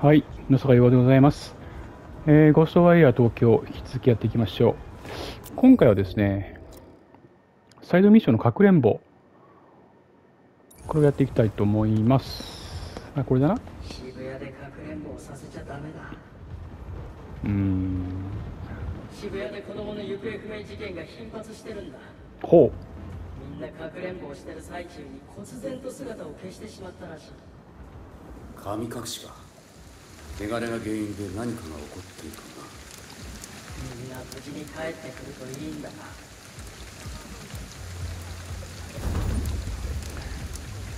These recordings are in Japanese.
はい、野坂岩でございます。えー、ゴーストワイヤー東京、引き続きやっていきましょう。今回はですね、サイドミッションのかくれんぼ、これをやっていきたいと思います。あ、これだな。渋谷でかくれんぼをさせちゃダメだうーん、渋谷で子供の行方不明事件が頻発してるんだほみんなかくれんぼをしてる最中に忽然と姿を消してしまったらしい神隠しか汚れが原因で何かが起こっているか。みんな無事に帰ってくるといいんだが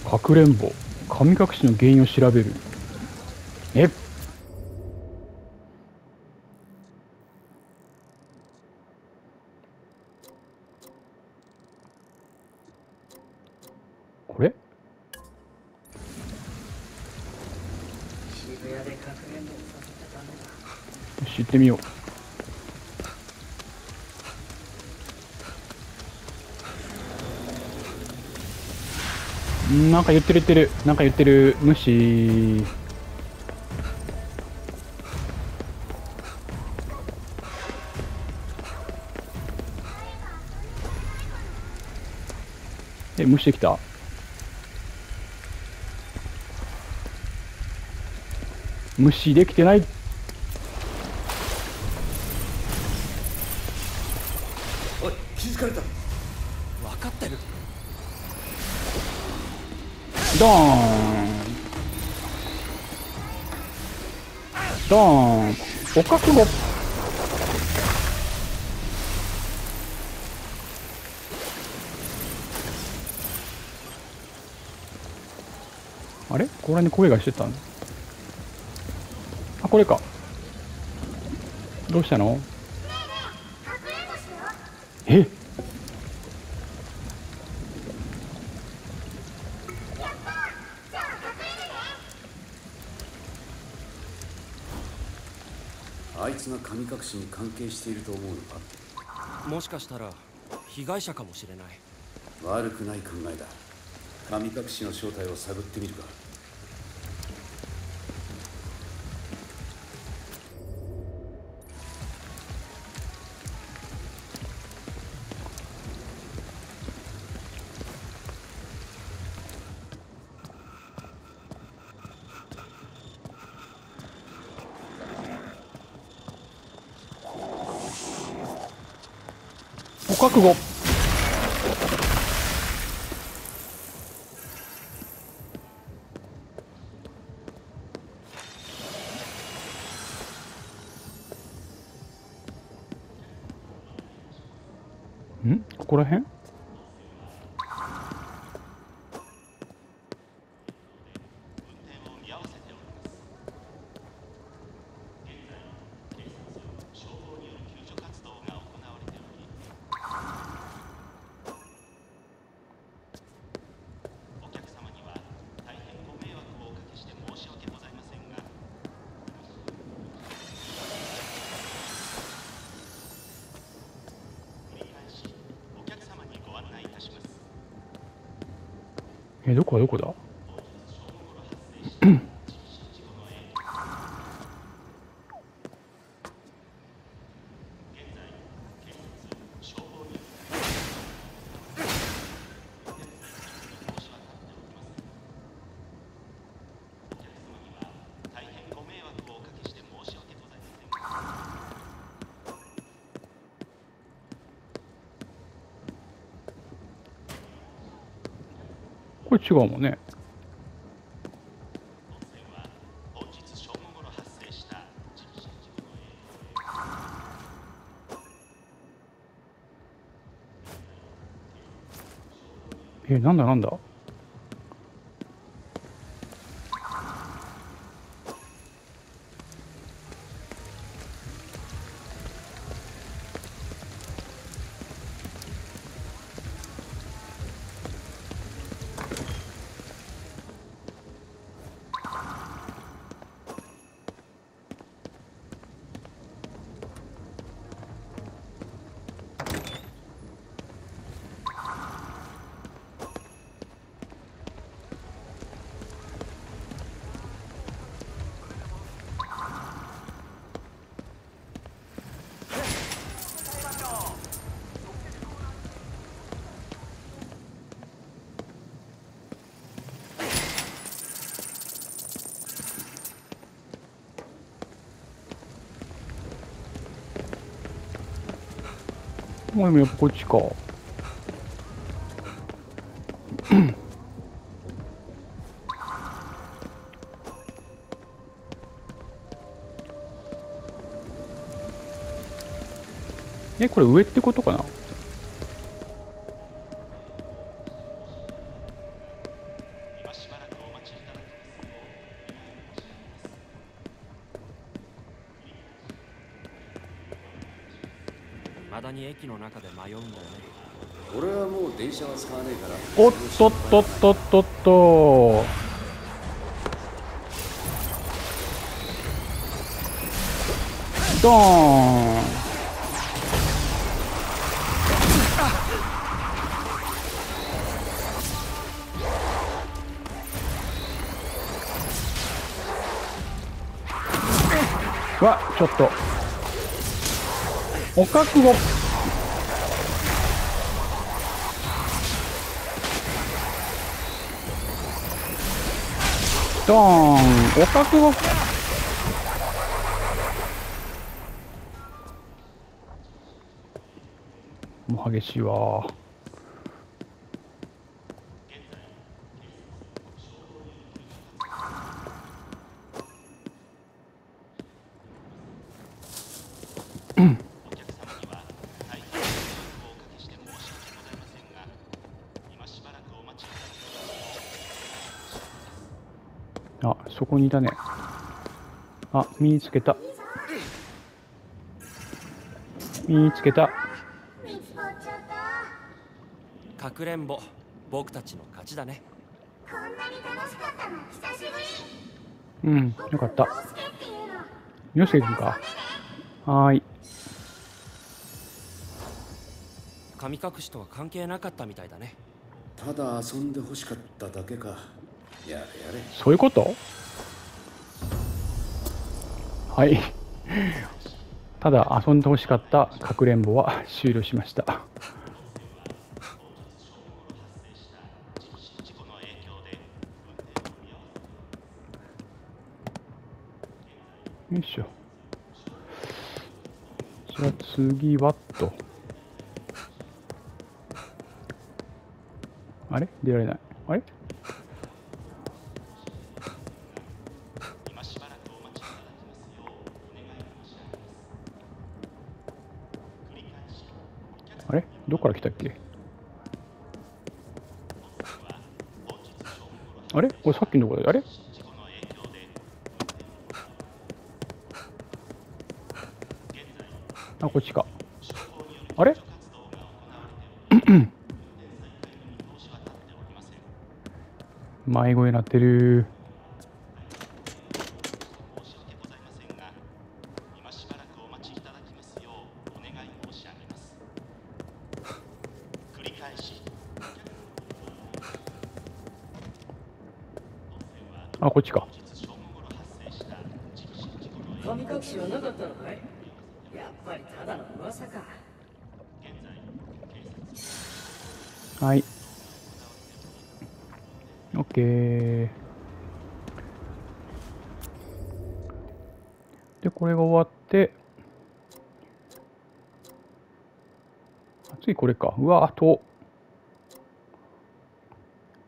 う、かくれんぼ、神隠しの原因を調べる。えこれよし行ってみよう。んなんか言ってる言ってる。なんか言ってる。無視。え無視できた？無視できてない。おい気づかれた分かってる。ドーン。ドーン。お覚悟あれ？ここら声がしてたの？あこれか。どうしたの？え？あいつが神隠しに関係していると思うのか？もしかしたら被害者かもしれない。悪くない考えだ。神隠しの正体を探ってみるか覚悟。ん？ここら辺？どこだどこだこれ違うもんね。えなんだなんだ？まあでもやっぱこっちか。え、これ上ってことかな？の中で迷うんだよね俺はもう電車は使わねえからおっとっとっとっとっと。ドーン。うわ、ちょっと。お覚悟。ドーン。お覚悟もう激しいわ。あそこにいたね。あ見つけた。見つけた。かくれんぼ僕たちの勝ちだね。こんなに楽しかったの久しぶりうんよかった。よし行くか。はーい。神隠しとは関係なかったみたいだね。ただ遊んで欲しかっただけかそういうこと？はい。ただ遊んでほしかったかくれんぼは終了しました。よいしょ。じゃあ次はと。あれ？出られない。あれあれどこから来たっけ？あれ？これさっきのところであれ？あこっちか。あれ？迷子になってるあこっちか神隠しはなかったのかいやっぱりただの噂かはい。オッケー。で、これが終わって、あ次これか。うわ、あと、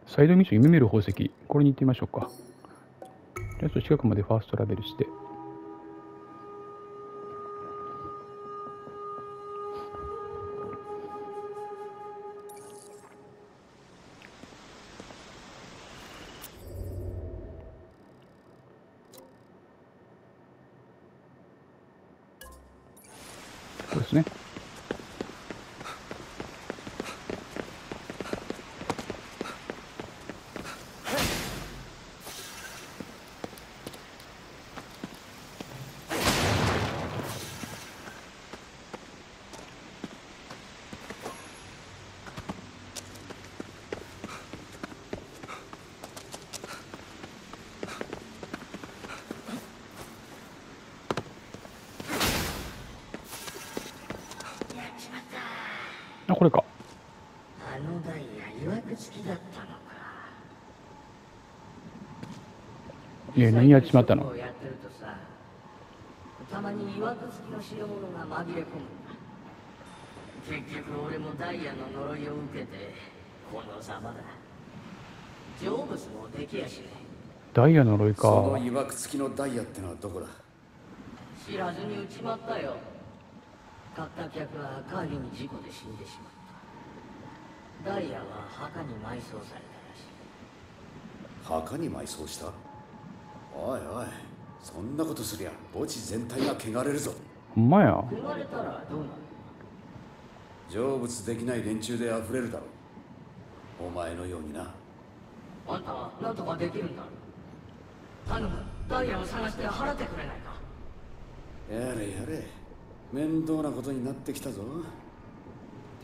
サイドミッション夢見る宝石。これに行ってみましょうか。じゃあちょっと近くまでファーストラベルして。そうですね。あ、これか。あのダイヤ曰く付きだったのかえー、何やっちまったの？たまに曰く付きの代物が紛れ込む。結局俺もダイヤの呪いを受けてこのざまだ。成仏もできやしねダイヤの呪いか。その曰く付きのダイヤってのはどこだ？知らずに撃ちまったよ。買った客はカービィに事故で死んでしまった。ダイヤは墓に埋葬されたらしい。墓に埋葬した？おいおいそんなことすりゃ墓地全体が汚れるぞ。ほんまや。生まれたらどうなる成仏できない連中で溢れるだろう。お前のようにな。あんたは何とかできるんだ。ろ頼む。ダイヤを探して払ってくれないか。やれやれ。面倒なことになってきたぞ。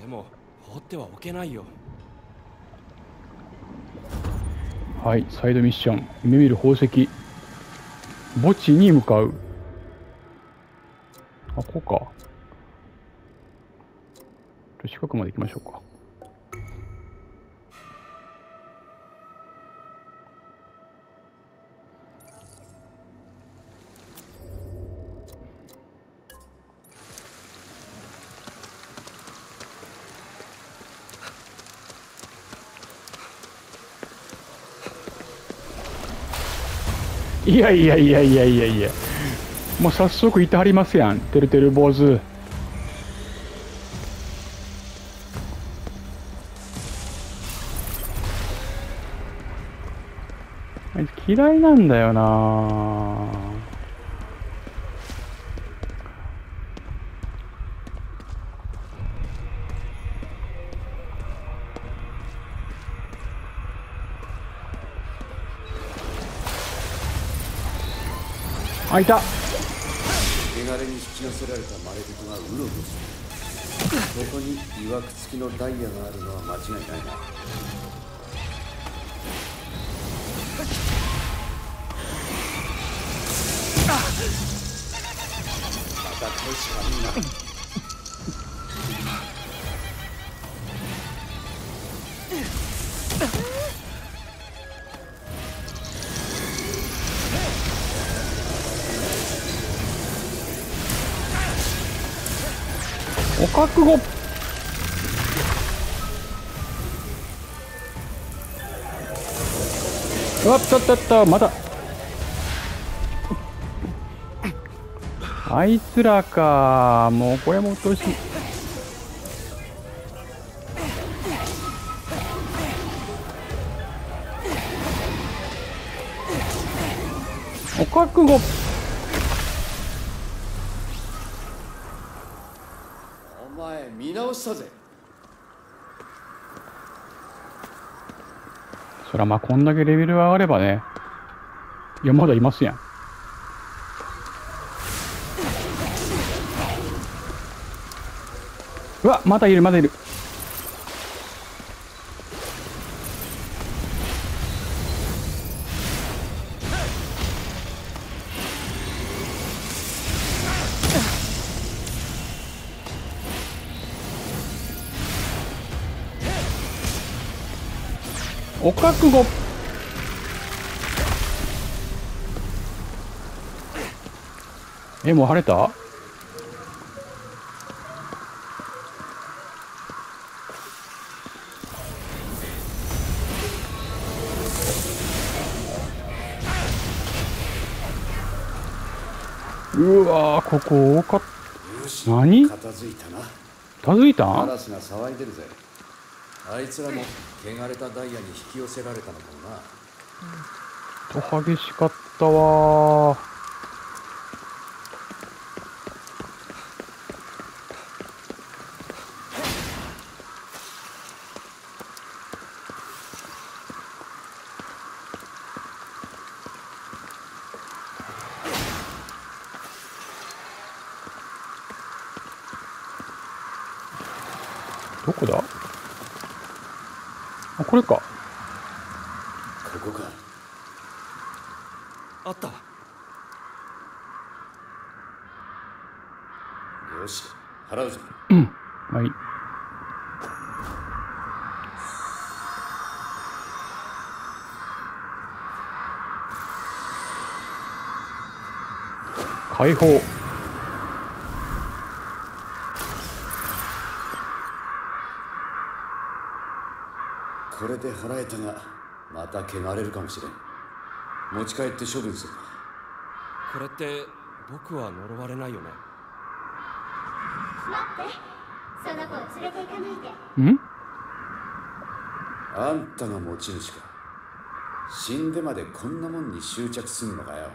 でも放ってはおけないよ。はい、サイドミッション。夢見る宝石。墓地に向かう。あ、こうか。近くまで行きましょうか。いやいやいやいやいやいや。もう早速いてはりますやん。てるてる坊主。嫌いなんだよなあいた。汚れに引き寄せられた魔力がうろうろするここに曰く付きのダイヤがあるのは間違いないなまたこいしかねえな覚悟。うわっとっとっとまだ。あいつらか。もうこれも落としお覚悟お前見直したぜ。そらまあこんだけレベル上がればねいやまだいますやん。うわまだいるまだいる。お覚悟。えもう晴れた？うわーここ多かっよし何？片付いたな。た？づいたんあいつらも汚れたダイヤに引き寄せられたのかもな。と激しかったわあこれか。ここか。あった。よし。払うぞ。はい。解放れて払えたがまた汚れるかもしれん。持ち帰って処分するこれって僕は呪われないよね？待ってその子を連れて行かないで。ん？あんたが持ち主か。死んでまでこんなもんに執着すんのかよ。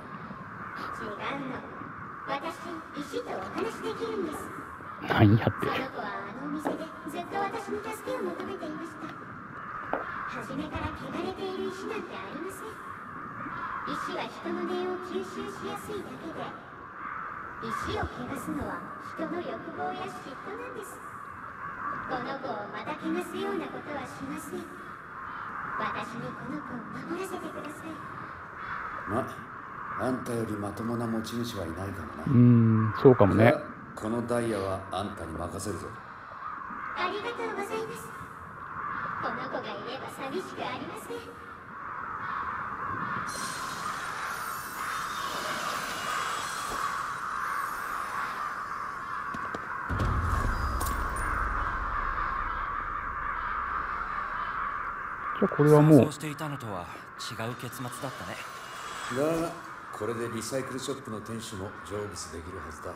違うの。私石とお話できるんです。何やってその子はあのお店でずっと私に助けを求めて初めから汚れている石なんてありません。石は人の念を吸収しやすいだけで石を汚すのは人の欲望や嫉妬なんです。この子をまた汚すようなことはしません。私にこの子を守らせてください。まあんたよりまともな持ち主はいないかもな。うーんそうかもね。このダイヤはあんたに任せるぞ。ありがとうございますこの子がいれば寂しくありません。じゃあこれはもう。していたのとは違う結末だったね。だがこれでリサイクルショップの店主も成仏できるはずだ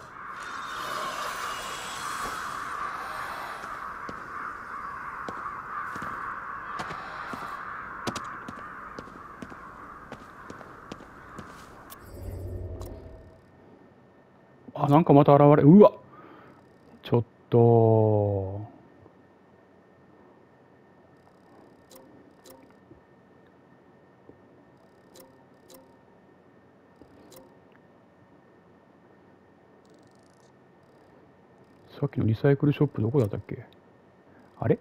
なんかまた現れうわ。ちょっと。さっきのリサイクルショップどこだったっけ？あれ？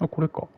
あこれか。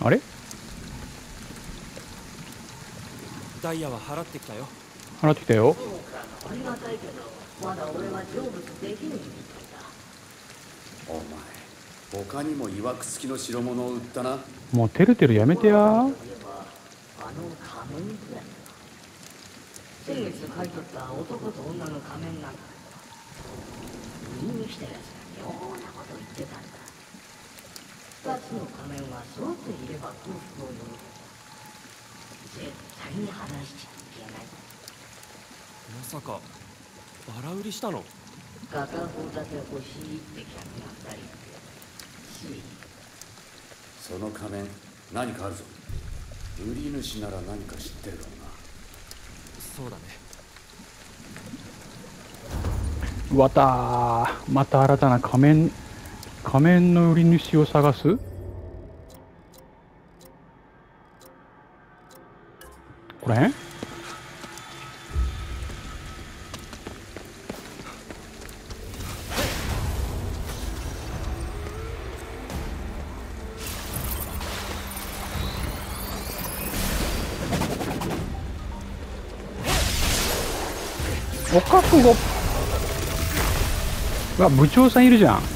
あれ？ダイヤは払ってきたよ。払ってきたよ。ありがたいけどまだ俺は成仏できぬみたいだお前他にも曰く付きの代物を売ったな。もうてるてるやめてや。あの仮面だよ先月買い取った男と女の仮面なんだ売りに来たやつが妙なこと言ってたんだ。二つの仮面は揃っていれば幸福を呼ぶ絶対に話しちゃいけないまさかバラ売りしたの？片方だけ欲しいって客が二人いてついその仮面何かあるぞ。売り主なら何か知ってるかもな。そうだね。うわたーまた新たな仮面仮面の売り主を探す？これ？お覚悟うわ部長さんいるじゃん。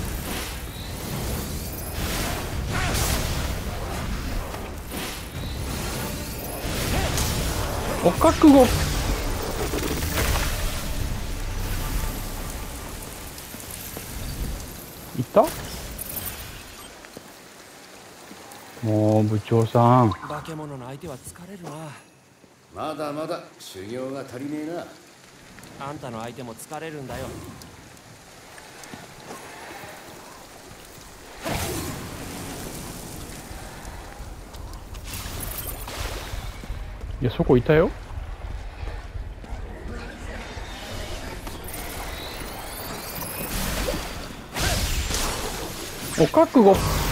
お覚悟。いった？もう部長さん。化け物の相手は疲れるな。まだまだ修行が足りねえな。あんたの相手も疲れるんだよいやそこいたよ。お覚悟。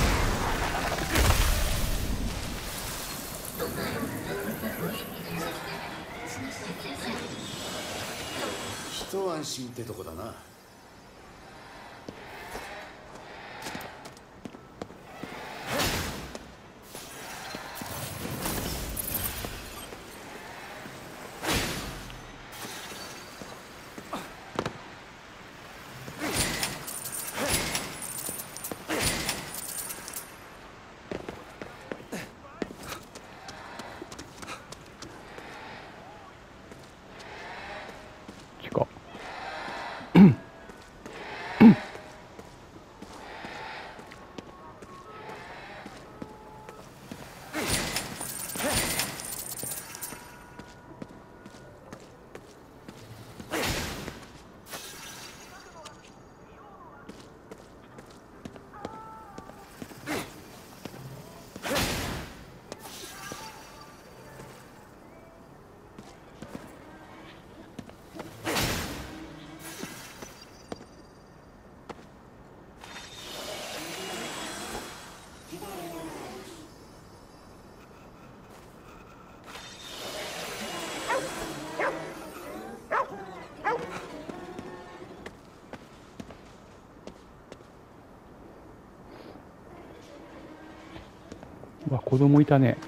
子供いたね。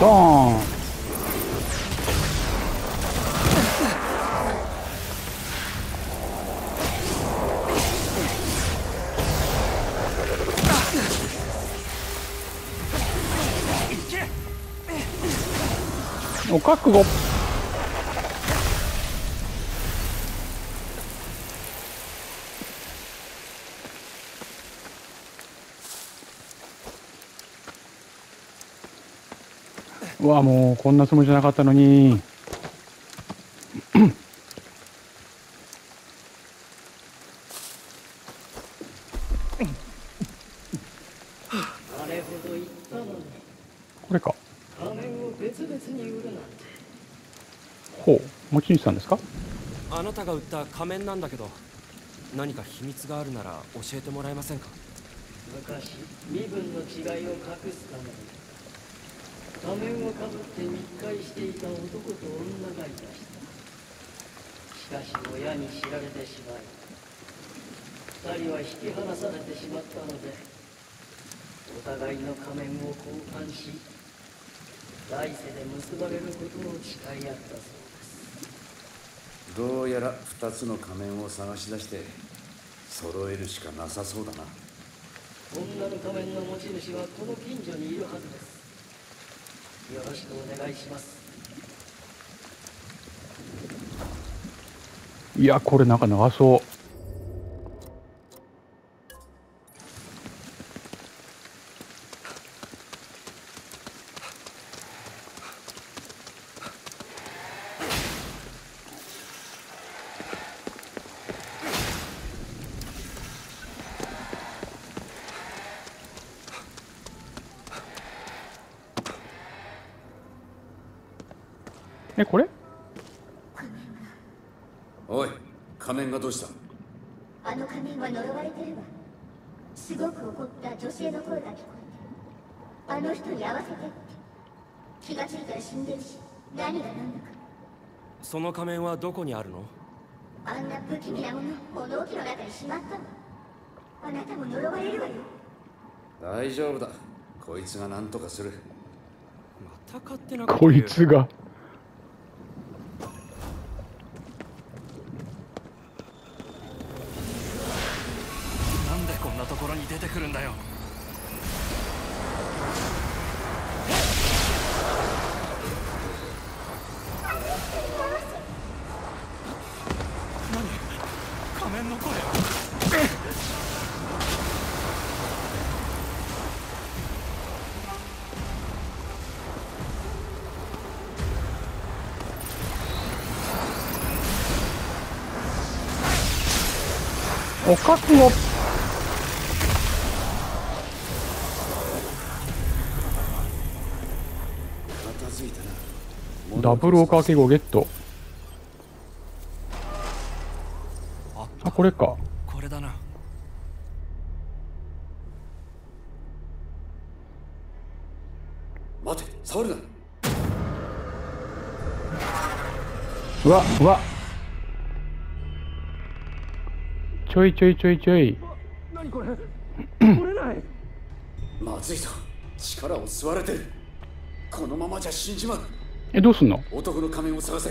ドーン。覚悟。うわもうこんなつもりじゃなかったのにあれほど言ったのにこれか仮面を別々に売るなんてほんですか？あなたが売った仮面なんだけど何か秘密があるなら教えてもらえませんか？昔身分の違いを隠すために仮面をかぶって密会していた男と女がいましたしかし親に知られてしまい二人は引き離されてしまったのでお互いの仮面を交換し来世で結ばれることを誓い合ったそうどうやら二つの仮面を探し出して揃えるしかなさそうだな。女の仮面の持ち主はこの近所にいるはずです。よろしくお願いします。いやこれなんか長そうえこれ？おい仮面がどうした？あの仮面は呪われてるわ。すごく怒った女性の声が聞こえてあの人に会わせてって。気がついたら死んでるし何が何だか。その仮面はどこにあるの？あんな不気味なもの物置の中にしまったの。あなたも呪われるわよ。大丈夫だ。こいつが何とかする。また勝手なこいつが仮面のダブルおかけ後ゲットああこれか。これだな。待て触るな。うわうわ。ちょいちょいちょいちょ い。まずいぞ。力を吸われてる。このままじゃ死んじまう。えどうすんの？男の仮面を探せ。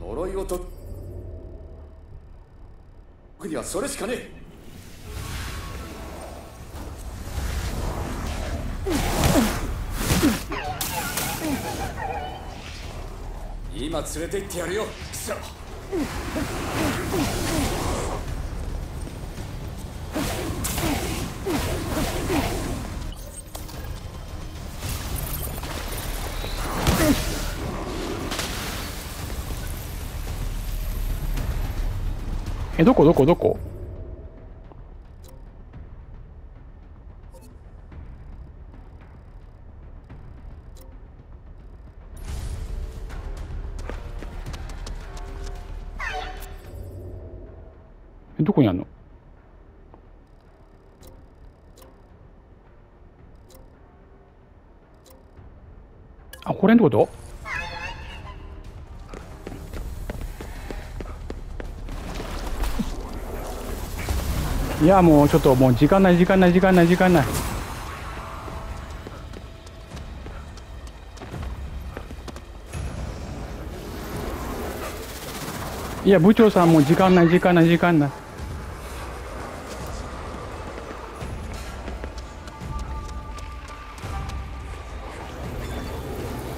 呪いをと僕にはそれしかねえ。今連れて行ってやるよクソ。えどこどこどこ？えどこにあんの？あこれってこと？いやもうちょっともう時間ない時間ない時間ない時間ない。いや部長さんもう時間ない時間ない時間ない。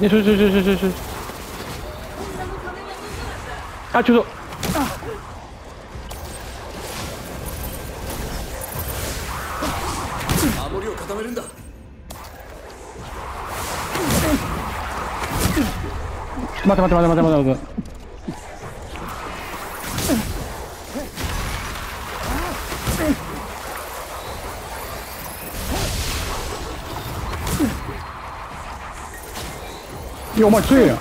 いやちょちょちょちょちょちょ。あちょっと。待って待って待て待ていやお前強いやん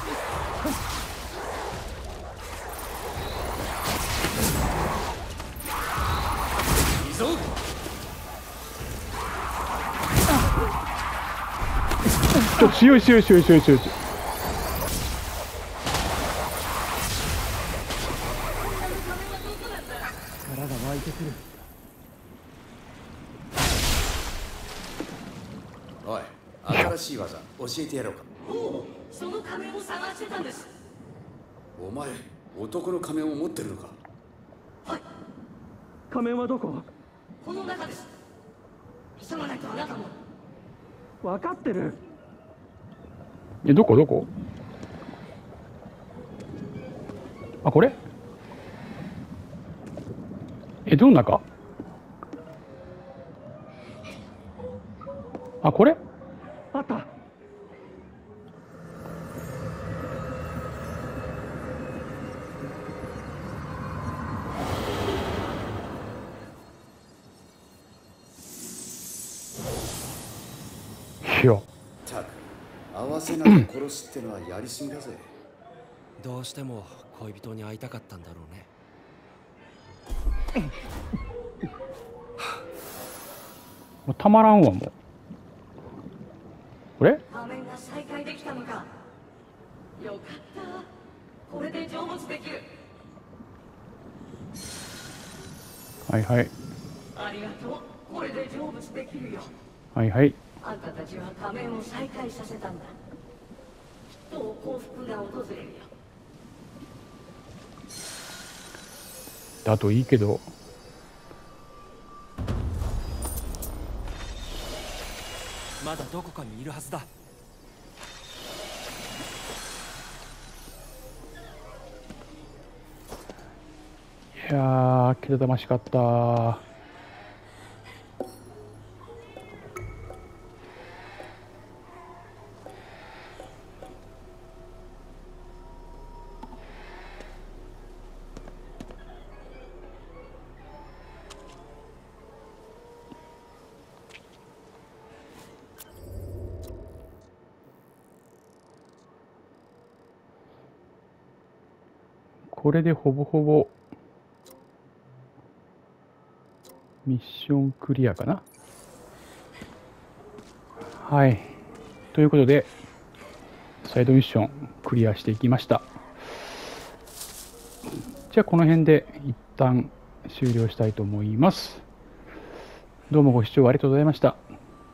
いいぞちょ強い強い強い強い強い強いおい新しい技教えてやろうかおおその仮面を探してたんですお前男の仮面を持ってるのかはい仮面はどこ？この中です。急がないとあなたも。分かってる。えどこ？どこ？あこれ？えどの中？あこれ？あったいやたく合わせながら殺すってのはやりすぎだぜ。どうしても恋人に会いたかったんだろうね。もうたまらんわもう。これ？仮面が再開できたのか。よかった。これで成仏できる。はいはい。ありがとう。これで成仏できるよ。はいはいあんたたちは仮面を再開させたんだ。きっと幸福が訪れるよ。だといいけど。まだどこかにいるはずだ。いやーけたたましかったこれでほぼほぼミッションクリアかな？はい。ということで、サイドミッションクリアしていきました。じゃあこの辺で一旦終了したいと思います。どうもご視聴ありがとうございました。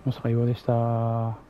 野坂洋でした。